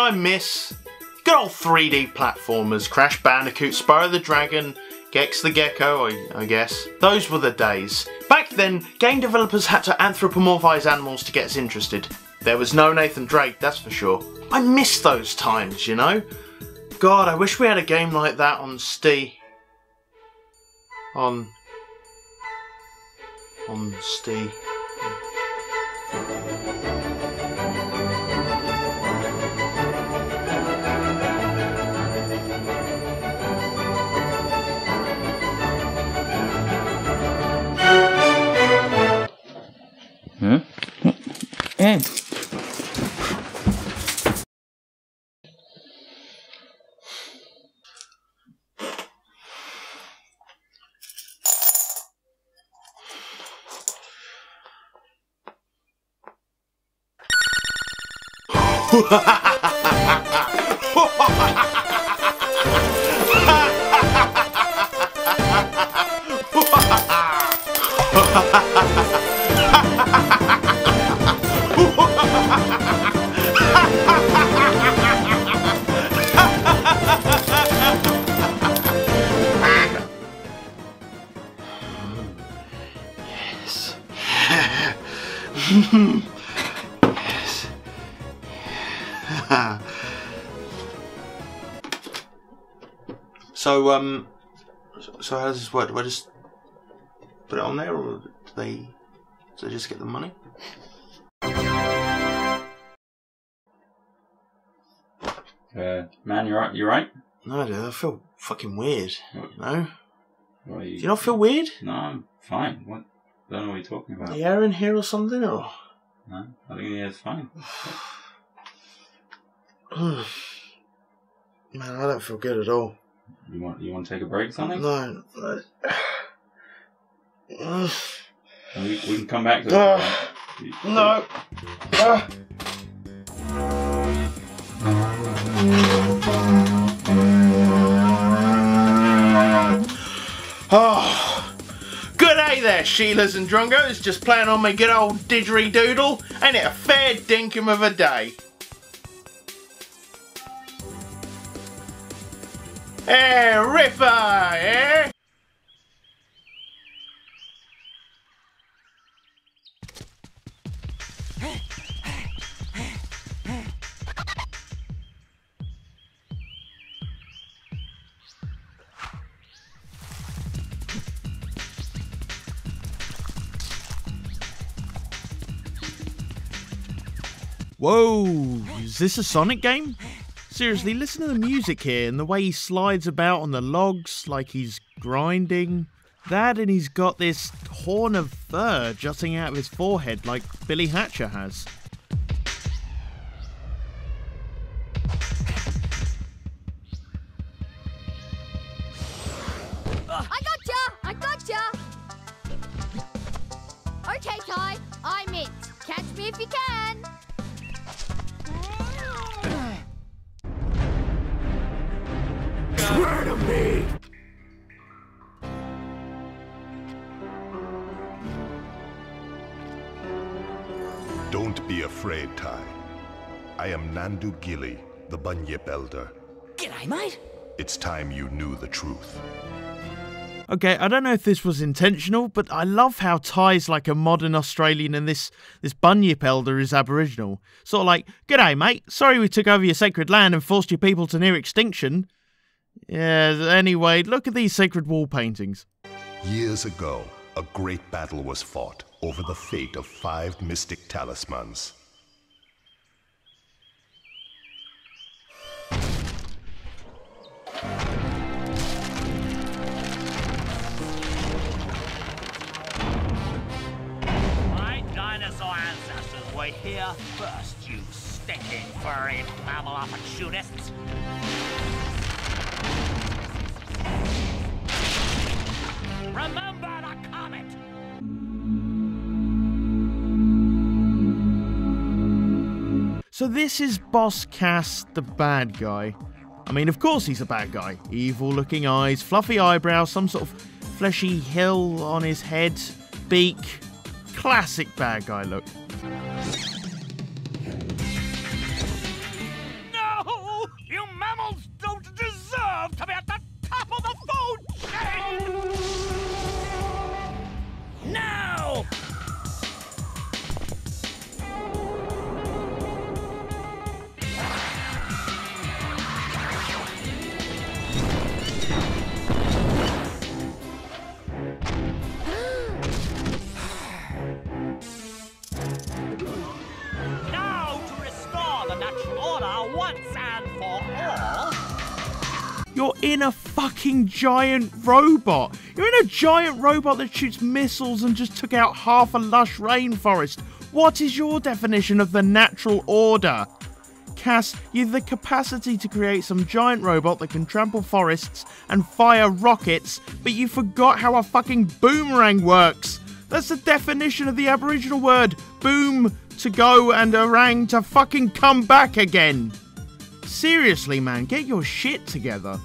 I miss? Good old 3D platformers, Crash Bandicoot, Spyro the Dragon, Gex the Gecko, I, I guess. Those were the days. Back then, game developers had to anthropomorphize animals to get us interested. There was no Nathan Drake, that's for sure. I miss those times, you know? God, I wish we had a game like that on Steam. On. On Steam. Huh? Eh. yes. Yes. so, um, so how does this work? Do I just put it on there, or do they, do they just get the money? Uh, man, you're right. You're right. No, dude, I feel fucking weird. You know? What are Do you not feel weird? No, I'm fine. What? Don't know what you're talking about. The air in here or something? Or No, I think yeah, it's fine. man, I don't feel good at all. You want you want to take a break something? No. no. We, we can come back to Ah. that. You- No. Sheilas and Drongos. Just playing on my good old didgeridoo. Ain't it a fair dinkum of a day? Eh, Ripper, eh? Whoa, is this a Sonic game? Seriously, listen to the music here and the way he slides about on the logs like he's grinding. That and he's got this horn of fur jutting out of his forehead like Billy Hatcher has. Nandu Gili, the Bunyip Elder. G'day, mate. It's time you knew the truth. Okay, I don't know if this was intentional, but I love how Ty's like a modern Australian and this this bunyip elder is Aboriginal. Sort of like, G'day, mate. Sorry we took over your sacred land and forced your people to near extinction. Yeah, anyway, look at these sacred wall paintings. Years ago, a great battle was fought over the fate of five mystic talismans. Were here first, you stinking furry mammal opportunists. Remember the comet! So this is Boss Cass, the bad guy. I mean, of course he's a bad guy. Evil looking eyes, fluffy eyebrows, some sort of fleshy hill on his head, beak. Classic bad guy look. once and for all. You're in a fucking giant robot. You're in a giant robot that shoots missiles and just took out half a lush rainforest. What is your definition of the natural order? Cass, you have the capacity to create some giant robot that can trample forests and fire rockets, but you forgot how a fucking boomerang works. That's the definition of the Aboriginal word boom to go and orang to fucking come back again. Seriously, man, get your shit together.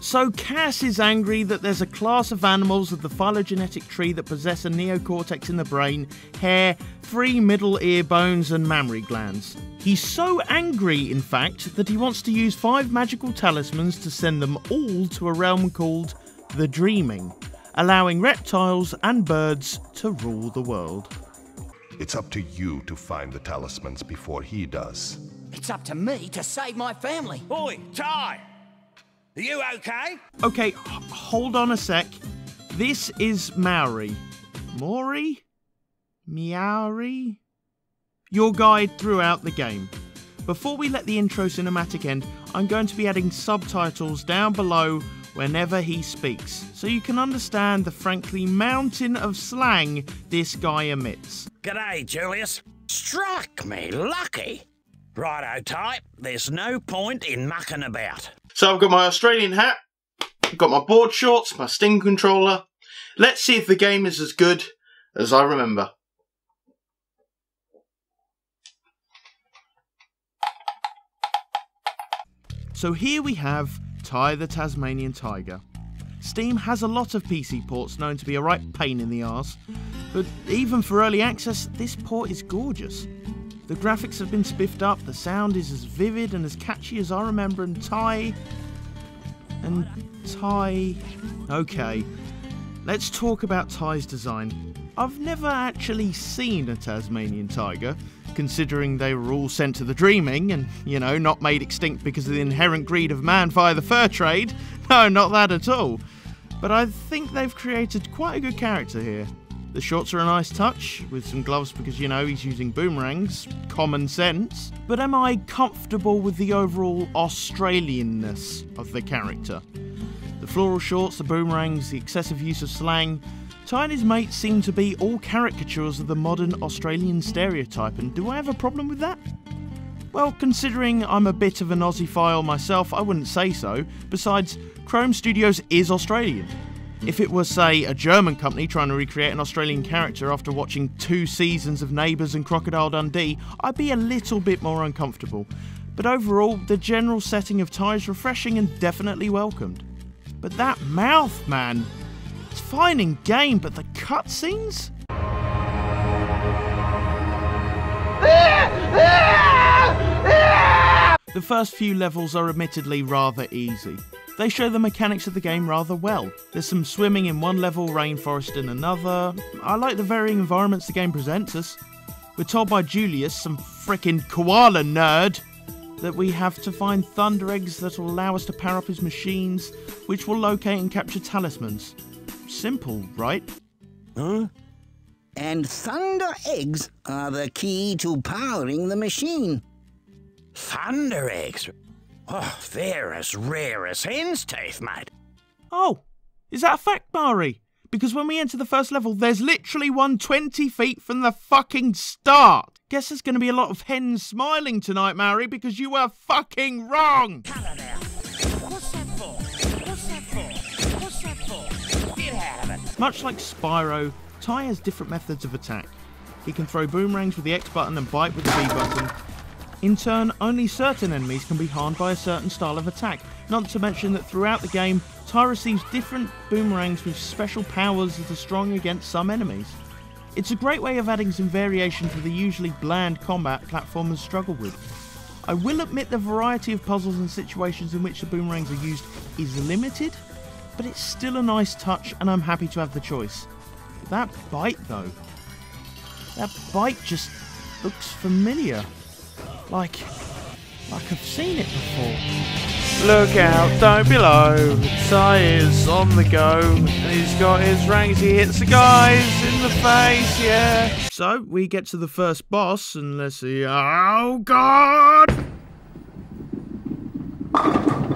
So Cass is angry that there's a class of animals of the phylogenetic tree that possess a neocortex in the brain, hair, three middle ear bones, and mammary glands. He's so angry, in fact, that he wants to use five magical talismans to send them all to a realm called the Dreaming, allowing reptiles and birds to rule the world. It's up to you to find the talismans before he does. It's up to me to save my family. Oi, Ty! Are you okay? Okay, h- hold on a sec. This is Maori. Maury? Meowry? Your guide throughout the game. Before we let the intro cinematic end, I'm going to be adding subtitles down below whenever he speaks, so you can understand the frankly mountain of slang this guy emits. G'day, Julius. Struck me lucky. Righto, type. There's no point in mucking about. So I've got my Australian hat, I've got my board shorts, my Steam controller. Let's see if the game is as good as I remember. So here we have Ty the Tasmanian Tiger. Steam has a lot of PC ports known to be a right pain in the arse, but even for early access, this port is gorgeous. The graphics have been spiffed up, the sound is as vivid and as catchy as I remember, and Ty. And Ty. Okay, let's talk about Ty's design. I've never actually seen a Tasmanian tiger, considering they were all sent to the dreaming and, you know, not made extinct because of the inherent greed of man via the fur trade. No, not that at all. But I think they've created quite a good character here. The shorts are a nice touch, with some gloves because, you know, he's using boomerangs. Common sense. But am I comfortable with the overall Australianness of the character? The floral shorts, the boomerangs, the excessive use of slang. Ty and his mates seem to be all caricatures of the modern Australian stereotype, and do I have a problem with that? Well, considering I'm a bit of an Aussie file myself, I wouldn't say so. Besides, Krome Studios is Australian. If it was, say, a German company trying to recreate an Australian character after watching two seasons of Neighbours and Crocodile Dundee, I'd be a little bit more uncomfortable. But overall, the general setting of Ty is refreshing and definitely welcomed. But that mouth, man! It's fine in game, but the cutscenes? The first few levels are admittedly rather easy. They show the mechanics of the game rather well. There's some swimming in one level, rainforest in another. I like the varying environments the game presents us. We're told by Julius, some frickin' koala nerd, that we have to find thunder eggs that will allow us to power up his machines, which will locate and capture talismans. Simple, right? Huh? And thunder eggs are the key to powering the machine. Thunder eggs. Oh, they're as rare as hen's teeth, mate. Oh, is that a fact, Maurie? Because when we enter the first level, there's literally one 20 feet from the fucking start. Guess there's going to be a lot of hens smiling tonight, Maurie, because you were fucking wrong. Hello there. What's that for? What's that for? What's that for? Get out of it. Much like Spyro, Ty has different methods of attack. He can throw boomerangs with the X button and bite with the B button. In turn, only certain enemies can be harmed by a certain style of attack, not to mention that throughout the game, Ty receives different boomerangs with special powers that are strong against some enemies. It's a great way of adding some variation to the usually bland combat platformers struggle with. I will admit the variety of puzzles and situations in which the boomerangs are used is limited, but it's still a nice touch and I'm happy to have the choice. That bite though, that bite just looks familiar. Like, like I've seen it before. Look out, don't be low. Ty is on the go, and he's got his ranks. He hits the guys in the face, yeah. So we get to the first boss, and let's see. Oh God!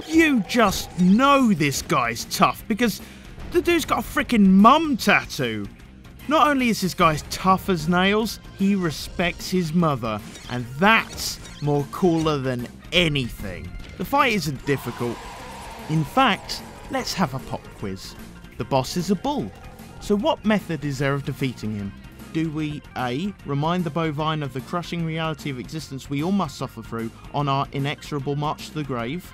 You just know this guy's tough because the dude's got a freaking mum tattoo. Not only is this guy tough as nails, he respects his mother, and that's more cooler than anything. The fight isn't difficult. In fact, let's have a pop quiz. The boss is a bull, so what method is there of defeating him? Do we A. Remind the bovine of the crushing reality of existence we all must suffer through on our inexorable march to the grave?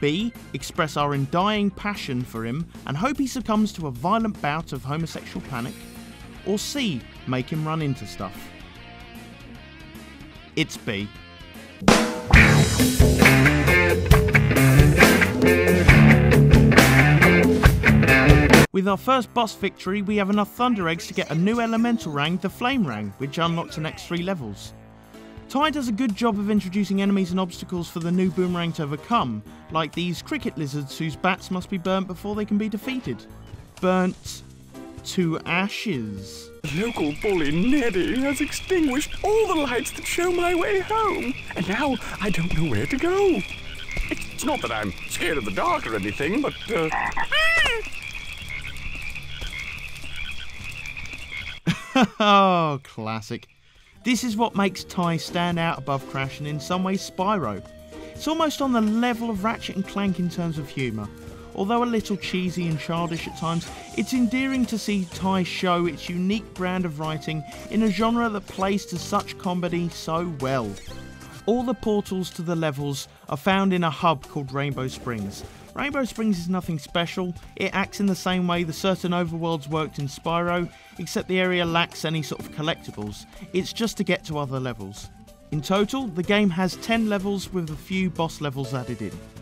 B. Express our undying passion for him and hope he succumbs to a violent bout of homosexual panic? Or C. Make him run into stuff? It's B. With our first boss victory, we have enough Thunder Eggs to get a new elemental rang, the Flame Rang, which unlocks the next three levels. Ty does a good job of introducing enemies and obstacles for the new boomerang to overcome, like these cricket lizards whose bats must be burnt before they can be defeated. Burnt to ashes. The local bully Neddy has extinguished all the lights that show my way home, and now I don't know where to go. It's not that I'm scared of the dark or anything, but uh, oh, classic. This is what makes Ty stand out above Crash and in some ways Spyro. It's almost on the level of Ratchet and Clank in terms of humour. Although a little cheesy and childish at times, it's endearing to see Ty show its unique brand of writing in a genre that plays to such comedy so well. All the portals to the levels are found in a hub called Rainbow Springs. Rainbow Springs is nothing special, it acts in the same way the certain overworlds worked in Spyro, except the area lacks any sort of collectibles. It's just to get to other levels. In total, the game has 10 levels with a few boss levels added in.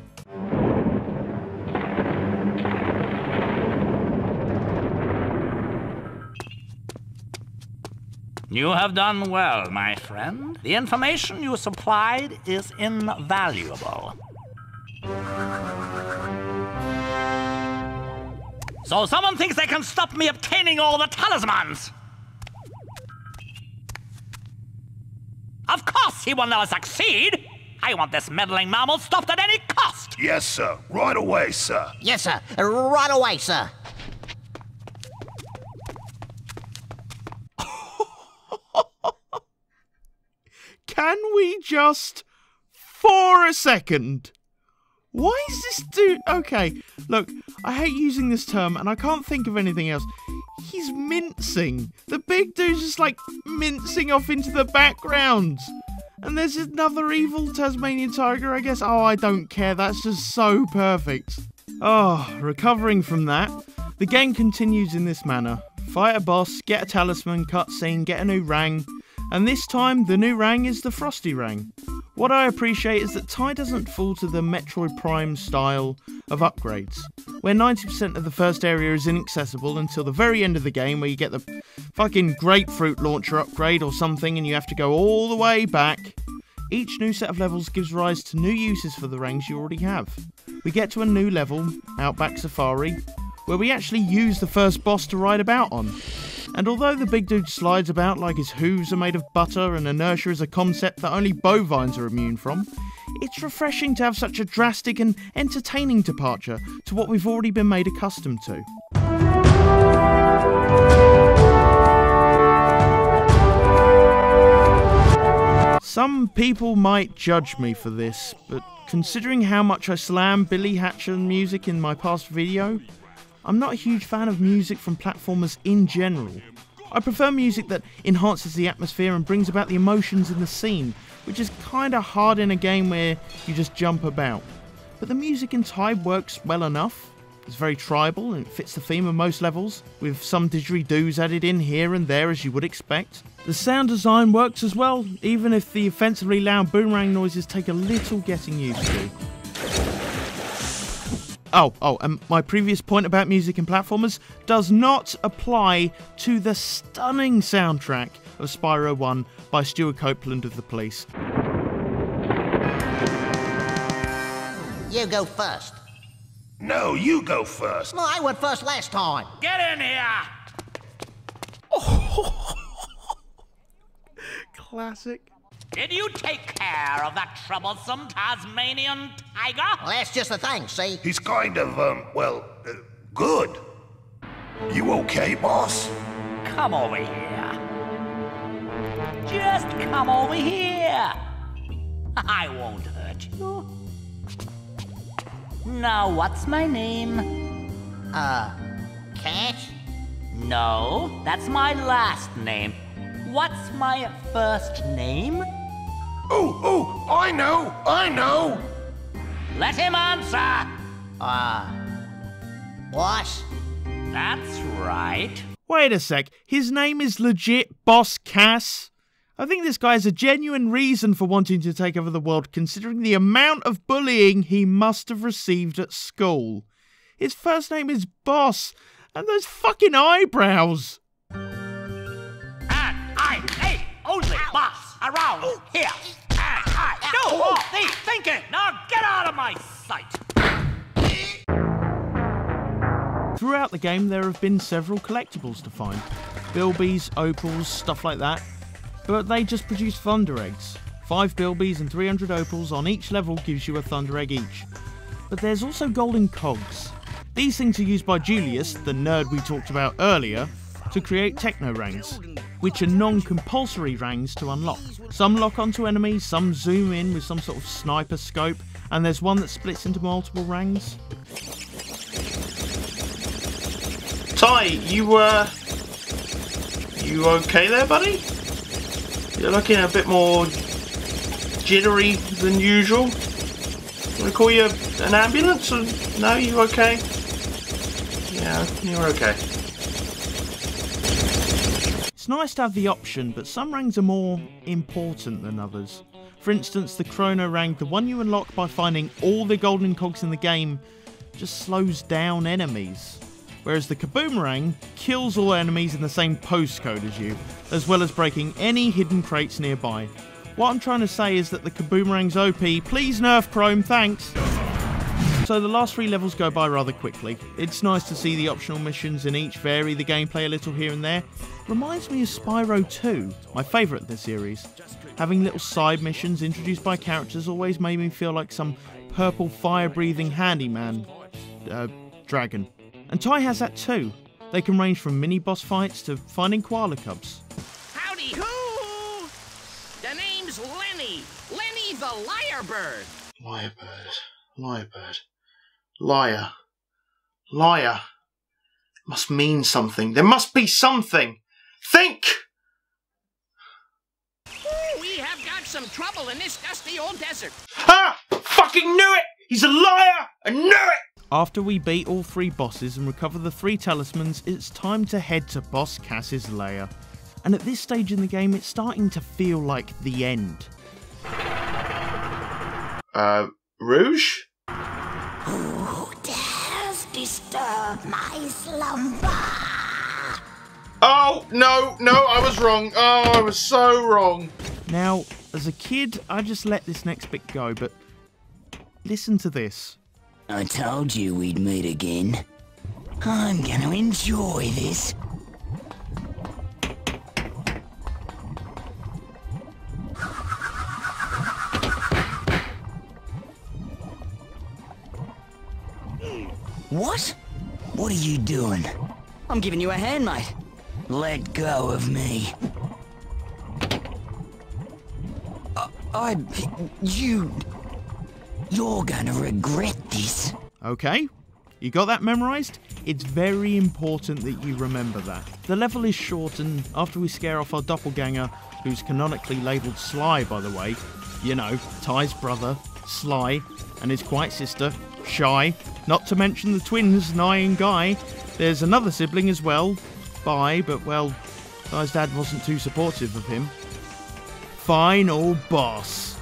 You have done well, my friend. The information you supplied is invaluable. So someone thinks they can stop me obtaining all the talismans! Of course he will never succeed! I want this meddling mammal stopped at any cost! Yes, sir. Right away, sir. Yes, sir. Right away, sir. Can we just, for a second, why is this dude. Okay, look, I hate using this term and I can't think of anything else. He's mincing. The big dude's just like mincing off into the background. And there's another evil Tasmanian tiger, I guess. Oh, I don't care. That's just so perfect. Oh, recovering from that, the game continues in this manner fight a boss, get a talisman, cutscene, get a new rang, and this time the new rang is the Frosty Rang. What I appreciate is that Ty doesn't fall to the Metroid Prime style of upgrades, where 90% of the first area is inaccessible until the very end of the game where you get the fucking grapefruit launcher upgrade or something and you have to go all the way back. Each new set of levels gives rise to new uses for the rangs you already have. We get to a new level, Outback Safari, where we actually use the first boss to ride about on. And although the big dude slides about like his hooves are made of butter and inertia is a concept that only bovines are immune from, it's refreshing to have such a drastic and entertaining departure to what we've already been made accustomed to. Some people might judge me for this, but considering how much I slam Billy Hatcher music in my past video, I'm not a huge fan of music from platformers in general. I prefer music that enhances the atmosphere and brings about the emotions in the scene, which is kinda hard in a game where you just jump about. But the music in Ty works well enough. It's very tribal and it fits the theme of most levels, with some didgeridoos added in here and there as you would expect. The sound design works as well, even if the offensively loud boomerang noises take a little getting used to. Oh, oh, and my previous point about music and platformers does not apply to the stunning soundtrack of Spyro 1 by Stewart Copeland of The Police. You go first. No, you go first. Well, I went first last time. Get in here! Classic. Did you take care of that troublesome Tasmanian tiger? Well, that's just the thing, see? He's kind of, um, well, uh, good. You okay, boss? Come over here. Just come over here. I won't hurt you. Now, what's my name? Uh, Cat? No, that's my last name. What's my first name? Oh, oh, I know, I know. Let him answer. Uh, what? That's right. Wait a sec, his name is legit Boss Cass? I think this guy has a genuine reason for wanting to take over the world, considering the amount of bullying he must have received at school. His first name is Boss, and those fucking eyebrows! Boss around here. And I do all the thinking. Now get out of my sight. Throughout the game, there have been several collectibles to find bilbies, opals, stuff like that, but they just produce thunder eggs. 5 bilbies and 300 opals on each level gives you a thunder egg each. But there's also golden cogs. These things are used by Julius, the nerd we talked about earlier, to create techno rangs, which are non compulsory rangs to unlock. Some lock onto enemies, some zoom in with some sort of sniper scope, and there's one that splits into multiple rangs. Ty, you uh you okay there, buddy? You're looking a bit more jittery than usual. Want to call you an ambulance? Or, no, you okay? Yeah, you're okay. It's nice to have the option, but some rangs are more important than others. For instance, the Chrono rank, the one you unlock by finding all the golden cogs in the game, just slows down enemies. Whereas the Kaboomerang kills all enemies in the same postcode as you, as well as breaking any hidden crates nearby. What I'm trying to say is that the Kaboomerang's OP. Please nerf Krome, thanks! So the last three levels go by rather quickly. It's nice to see the optional missions in each vary the gameplay a little here and there. Reminds me of Spyro 2, my favourite of the series. Having little side missions introduced by characters always made me feel like some purple fire breathing handyman uh, dragon. And Ty has that too. They can range from mini boss fights to finding koala cubs. Howdy ho! The name's Lenny. Lenny the Lyrebird. Lyrebird, Lyrebird, liar, liar. Must mean something. There must be something. Think! We have got some trouble in this dusty old desert. Ah! Fucking knew it! He's a liar! I knew it! After we beat all three bosses and recover the three talismans, it's time to head to Boss Cass's lair. And at this stage in the game, it's starting to feel like the end. Uh, Rouge? Who dares disturb my slumber? Oh, no, no, I was wrong. Oh, I was so wrong. Now, as a kid, I just let this next bit go, but listen to this. I told you we'd meet again. I'm gonna enjoy this. What? What are you doing? I'm giving you a hand, mate. Let go of me. I... I... You... You're gonna regret this. Okay, you got that memorized? It's very important that you remember that. The level is short, and after we scare off our doppelganger, who's canonically labelled Sly, by the way, you know, Ty's brother, Sly, and his quiet sister, Shy, not to mention the twins, Nye and Guy. There's another sibling as well, Bye, but well, Guy's dad wasn't too supportive of him. Final boss.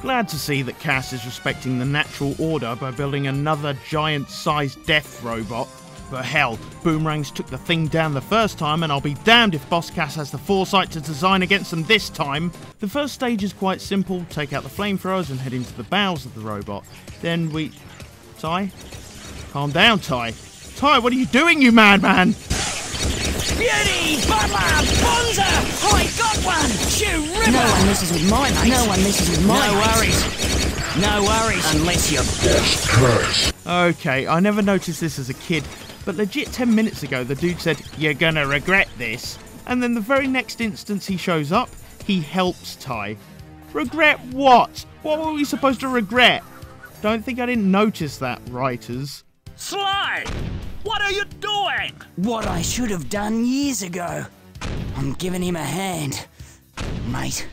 Glad to see that Cass is respecting the natural order by building another giant sized death robot. But hell, Boomerangs took the thing down the first time, and I'll be damned if Boss Cass has the foresight to design against them this time. The first stage is quite simple take out the flamethrowers and head into the bowels of the robot. Then we. Ty? Calm down, Ty. Ty, what are you doing, you madman? Beauty! Butler! Bonza! I got one! Shoe Ripper! No one messes with my mates. No one messes with my no worries. No worries. Unless you're... Okay, I never noticed this as a kid, but legit 10 minutes ago the dude said, You're gonna regret this. And then the very next instance he shows up, he helps Ty. Regret what? What were we supposed to regret? Don't think I didn't notice that, writers. Sly! What are you doing? What I should have done years ago. I'm giving him a hand, mate.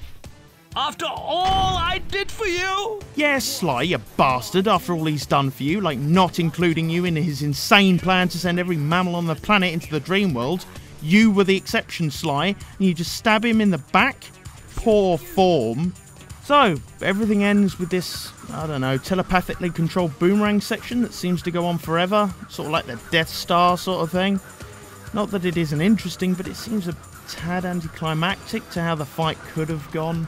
After all I did for you? Yes, Sly, you bastard, after all he's done for you, like not including you in his insane plan to send every mammal on the planet into the dream world. You were the exception, Sly, and you just stab him in the back? Poor form. So, everything ends with this, I don't know, telepathically controlled boomerang section that seems to go on forever, sort of like the Death Star sort of thing. Not that it isn't interesting, but it seems a tad anticlimactic to how the fight could have gone.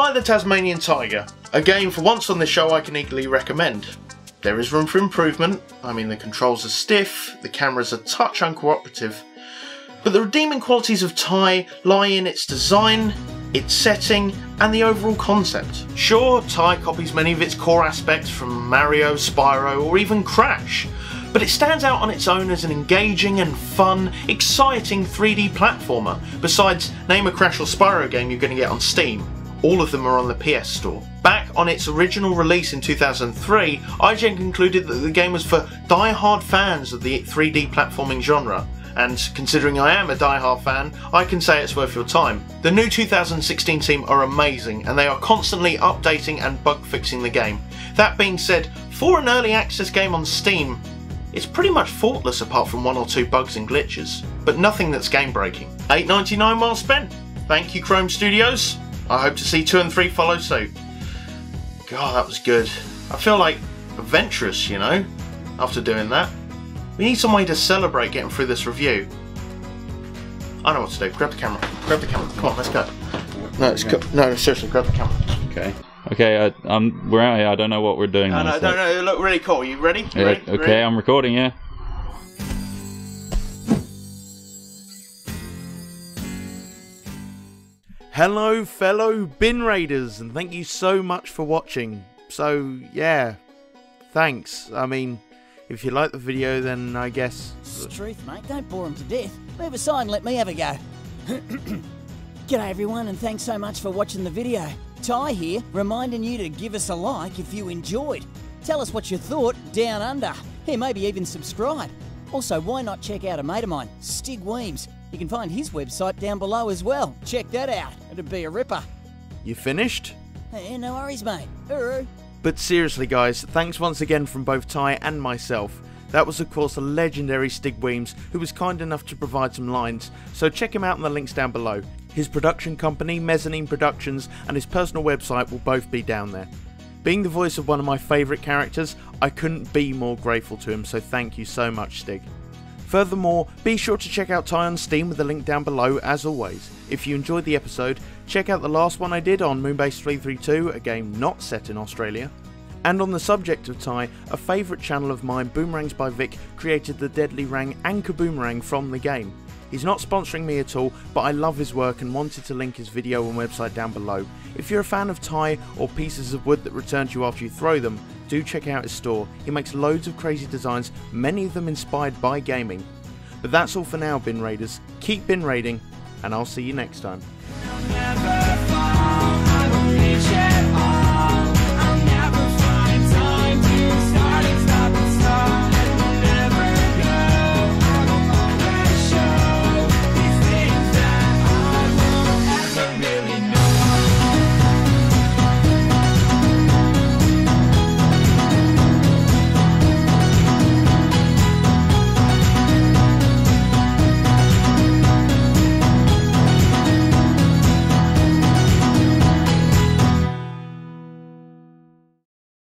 Ty the Tasmanian Tiger, a game for once on this show I can eagerly recommend. There is room for improvement, I mean the controls are stiff, the camera's a touch uncooperative, but the redeeming qualities of Ty lie in its design, its setting, and the overall concept. Sure, Ty copies many of its core aspects from Mario, Spyro, or even Crash, but it stands out on its own as an engaging and fun, exciting 3D platformer, besides name a Crash or Spyro game you're going to get on Steam. All of them are on the PS Store. Back on its original release in 2003, IGN concluded that the game was for die-hard fans of the 3D platforming genre, and considering I am a die-hard fan, I can say it's worth your time. The new 2016 team are amazing, and they are constantly updating and bug fixing the game. That being said, for an early access game on Steam, it's pretty much faultless apart from one or two bugs and glitches, but nothing that's game breaking. 8.99 well spent. Thank you Krome Studios. I hope to see 2 and 3 follow suit. God, that was good. I feel like adventurous, you know, after doing that. We need some way to celebrate getting through this review. I know what to do. Grab the camera. Grab the camera. Come on, let's go. No, it's go- no, seriously, grab the camera. Okay. Okay, uh, um, we're out here. I don't know what we're doing. No, no, honestly. no, no, it looked really cool. You ready? You Yeah, ready? okay, Ready? I'm recording. Yeah. Hello, fellow bin raiders, and thank you so much for watching. So, yeah, thanks. I mean, if you like the video, then I guess. It's truth, mate. Don't bore him to death. Leave aside and let me have a go. G'day, everyone, and thanks so much for watching the video. Ty here, reminding you to give us a like if you enjoyed. Tell us what you thought down under. Here, maybe even subscribe. Also, why not check out a mate of mine, Stig Wemyss? You can find his website down below as well. Check that out. It'd be a ripper. You finished? Hey, no worries, mate. Hooroo. But seriously, guys, thanks once again from both Ty and myself. That was, of course, the legendary Stig Wemyss, who was kind enough to provide some lines, so check him out in the links down below. His production company, Mezzanine Productions, and his personal website will both be down there. Being the voice of one of my favourite characters, I couldn't be more grateful to him, so thank you so much, Stig. Furthermore, be sure to check out Ty on Steam with the link down below as always. If you enjoyed the episode, check out the last one I did on Moonbase 332, a game not set in Australia. And on the subject of Ty, a favourite channel of mine, Boomerangs by Vic, created the Deadly Rang Anchor Boomerang from the game. He's not sponsoring me at all, but I love his work and wanted to link his video and website down below. If you're a fan of Ty or pieces of wood that return to you after you throw them, do check out his store. He makes loads of crazy designs, many of them inspired by gaming. But that's all for now, Bin Raiders. Keep bin raiding, and I'll see you next time.